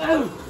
Oh!